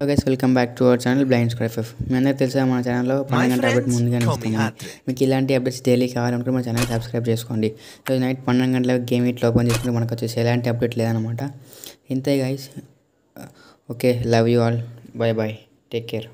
Guys welcome back to our channel blind square F మీ అందరికీ తెలుసా మన ఛానల్లో పన్నెండు గంటల అప్డేట్ ముందుగా ఇస్తాము మీకు ఇలాంటి అప్డేట్స్ డైలీ కావాలనుకుంటే మన ఛానల్ సబ్స్క్రైబ్ చేసుకోండి. ఈరోజు నైట్ పన్నెండు గంటలకు గేమ్ ఇట్లా ఓపెన్ చేసుకుంటే మనకు వచ్చేసి ఎలాంటి అప్డేట్ లేదనమాట ఇంతే guys okay love you all bye bye take care